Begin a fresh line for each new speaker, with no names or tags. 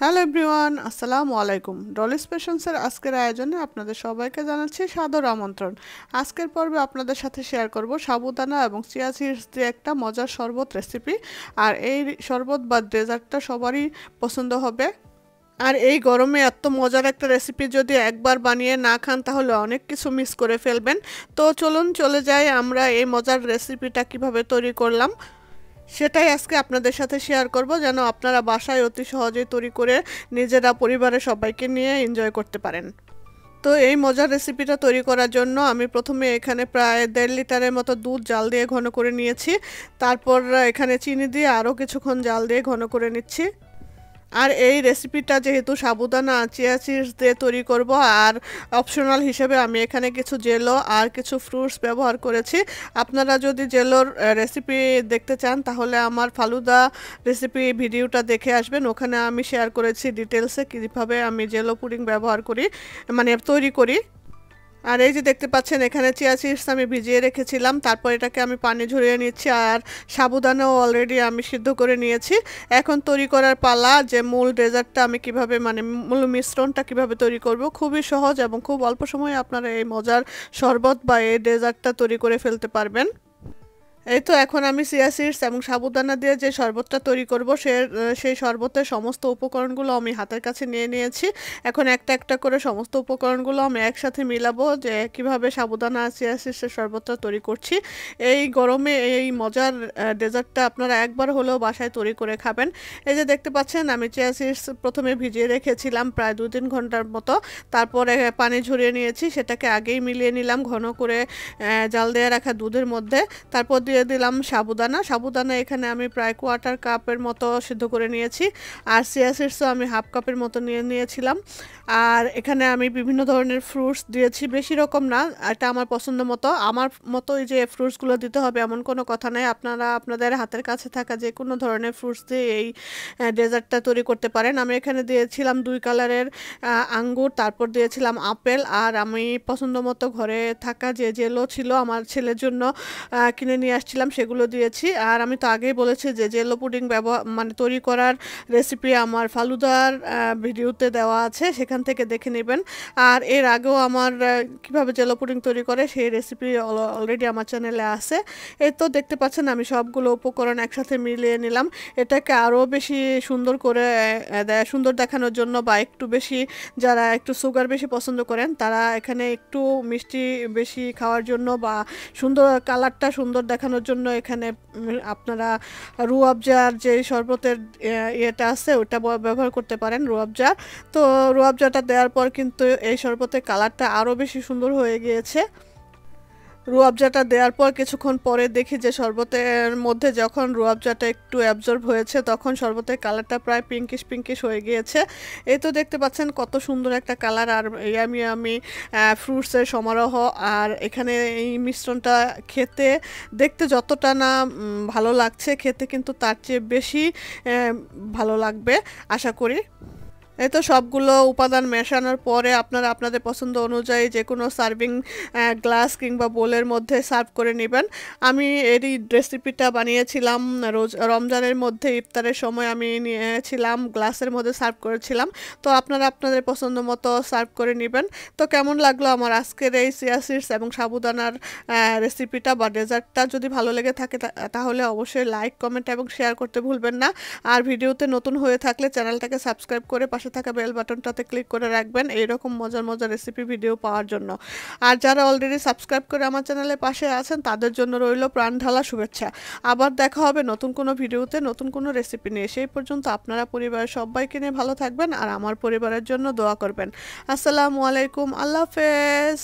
Hello everyone, আসসালামু আলাইকুম। Dolly's পেশন্সের আজকের আয়োজনে আপনাদের সবাইকে জানাচ্ছি সাদর আমন্ত্রণ। আজকের পর্বে আপনাদের সাথে শেয়ার করব সাবুদানা এবং চিয়া সিডস দিয়ে একটা মজার শরবত রেসিপি আর এই শরবত বা ডেজার্টটা সবারই পছন্দ হবে। আর এই গরমে এত মজার একটা রেসিপি যদি একবার বানিয়ে না খান, তাহলে অনেক কিছু মিস করে ফেলবেন। তো চলুন চলে যাই আমরা এই মজার রেসিপিটা কীভাবে তৈরি করলাম। সেটাই আজকে আপনাদের সাথে শেয়ার করব, যেন আপনারা বাসায় অতি সহজেই তৈরি করে নিজেরা পরিবারের সবাইকে নিয়ে এনজয় করতে পারেন। তো এই মজার রেসিপিটা তৈরি করার জন্য আমি প্রথমে এখানে প্রায় দেড় লিটারের মতো দুধ জাল দিয়ে ঘন করে নিয়েছি। তারপর এখানে চিনি দিয়ে আরও কিছুক্ষণ জাল দিয়ে ঘন করে নিচ্ছি। আর এই রেসিপিটা যেহেতু সাবুদানা চিয়া চিজ দিয়ে তৈরি করব, আর অপশনাল হিসেবে আমি এখানে কিছু জেলো আর কিছু ফ্রুটস ব্যবহার করেছি। আপনারা যদি জেলোর রেসিপি দেখতে চান, তাহলে আমার ফালুদা রেসিপি ভিডিওটা দেখে আসবেন। ওখানে আমি শেয়ার করেছি ডিটেলসে কীভাবে আমি জেলো পুডিং ব্যবহার করি মানে তৈরি করি। আর এই যে দেখতে পাচ্ছেন, এখানে চিয়া চিপস আমি ভিজিয়ে রেখেছিলাম। তারপর এটাকে আমি পানি ঝরিয়ে নিচ্ছি আর সাবুদানাও অলরেডি আমি সিদ্ধ করে নিয়েছি। এখন তৈরি করার পালা যে মূল ডেজার্টটা আমি কীভাবে মানে মূল মিশ্রণটা কীভাবে তৈরি করব, খুবই সহজ এবং খুব অল্প সময়ে আপনারা এই মজার শরবত বা এই ডেজার্টটা তৈরি করে ফেলতে পারবেন। এই তো এখন আমি সিয়া সিডস এবং সাবুদানা দিয়ে যে শরবতটা তৈরি করব, সে, সেই শরবতের সমস্ত উপকরণগুলো আমি হাতের কাছে নিয়ে নিয়েছি। এখন একটা একটা করে সমস্ত উপকরণগুলো আমি একসাথে মিলাবো যে কীভাবে সাবুদানা সিয়া সিডসের শরবতটা তৈরি করছি। এই গরমে এই মজার ডেজার্টটা আপনারা একবার হলেও বাসায় তৈরি করে খাবেন। এই যে দেখতে পাচ্ছেন, আমি চিয়া সিডস প্রথমে ভিজিয়ে রেখেছিলাম প্রায় দু তিন ঘণ্টার মতো। তারপরে পানি ঝরিয়ে নিয়েছি, সেটাকে আগেই মিলিয়ে নিলাম ঘন করে জাল দিয়ে রাখা দুধের মধ্যে। তারপর দিয়ে দিলাম সাবুদানা। সাবুদানা এখানে আমি প্রায় কোয়ার্টার কাপের মতো সিদ্ধ করে নিয়েছি। আর সিয়া সিডসও আমি হাফ কাপের মতো নিয়ে নিয়েছিলাম। আর এখানে আমি বিভিন্ন ধরনের ফ্রুটস দিয়েছি। বেশি রকম না, এটা আমার পছন্দ মতো। আমার মতো এই যে ফ্রুটসগুলো দিতে হবে এমন কোনো কথা নেই। আপনারা আপনাদের হাতের কাছে থাকা যে কোনো ধরনের ফ্রুটস দিয়ে এই ডেজার্টটা তৈরি করতে পারেন। আমি এখানে দিয়েছিলাম দুই কালারের আঙ্গুর, তারপর দিয়েছিলাম আপেল। আর আমি পছন্দ মতো ঘরে থাকা যে জেলো ছিল আমার ছেলের জন্য কিনে নিয়ে আসছিলাম, সেগুলো দিয়েছি। আর আমি তো আগেই বলেছি যে জেলো পুডিং ব্যবহার মানে তৈরি করার রেসিপি আমার ফালুদার ভিডিওতে দেওয়া আছে, সেখান থেকে দেখে নেবেন। আর এর আগেও আমার কীভাবে জেলো পুডিং তৈরি করে সেই রেসিপি অলরেডি আমার চ্যানেলে আছে। এই তো দেখতে পাচ্ছেন, আমি সবগুলো উপকরণ একসাথে মিলিয়ে নিলাম। এটাকে আরও বেশি সুন্দর করে সুন্দর দেখানোর জন্য বা একটু বেশি যারা একটু সুগার বেশি পছন্দ করেন, তারা এখানে একটু মিষ্টি বেশি খাওয়ার জন্য বা সুন্দর কালারটা সুন্দর দেখানোর জন্য এখানে আপনারা রুয়াবজার যে শরবতের ইয়েটা আছে, ওটা ব্যবহার করতে পারেন রুয়াবজা তো রুয়াবজাটা দেওয়ার পর কিন্তু এই শরবতের কালারটা আরও বেশি সুন্দর হয়ে গিয়েছে। রুয়াবজাটা দেওয়ার পর কিছুক্ষণ পরে দেখি যে শরবতের মধ্যে যখন রুয়াবজাটা একটু অ্যাবজর্ব হয়েছে, তখন শরবতের কালারটা প্রায় পিঙ্কিশ পিঙ্কিশ হয়ে গিয়েছে। এই তো দেখতে পাচ্ছেন কত সুন্দর একটা কালার আর আমি আমি ফ্রুটসের সমারোহ। আর এখানে এই মিশ্রণটা খেতে, দেখতে যতটা না ভালো লাগছে, খেতে কিন্তু তার চেয়ে বেশি ভালো লাগবে, আশা করি। এই তো সবগুলো উপাদান মেশানোর পরে আপনারা আপনাদের পছন্দ অনুযায়ী যে কোনো সার্ভিং গ্লাস কিংবা বোলের মধ্যে সার্ভ করে নেবেন। আমি এই রেসিপিটা বানিয়েছিলাম রোজ, রমজানের মধ্যে ইফতারের সময় আমি নিয়েছিলাম গ্লাসের মধ্যে সার্ভ করেছিলাম। তো আপনারা আপনাদের পছন্দ মতো সার্ভ করে নেবেন। তো কেমন লাগল আমার আজকের এই সিয়াসিডস এবং সাবুদানার রেসিপিটা বা ডেজার্টটা যদি ভালো লেগে থাকে তাহলে অবশ্যই লাইক কমেন্ট এবং শেয়ার করতে ভুলবেন না। আর ভিডিওতে নতুন হয়ে থাকলে চ্যানেলটাকে সাবস্ক্রাইব করে পাশে পাশে থাকা বেল বাটনটাতে ক্লিক করে রাখবেন এইরকম মজার মজার রেসিপি ভিডিও পাওয়ার জন্য। আর যারা অলরেডি সাবস্ক্রাইব করে আমার চ্যানেলের পাশে আছেন, তাদের জন্য রইল প্রাণ ঢালা শুভেচ্ছা। আবার দেখা হবে নতুন কোনো ভিডিওতে নতুন কোনো রেসিপি নিয়ে। সেই পর্যন্ত আপনারা পরিবারের সবাইকে নিয়ে ভালো থাকবেন আর আমার পরিবারের জন্য দোয়া করবেন। আসসালামু আলাইকুম, আল্লাহ হাফেজ।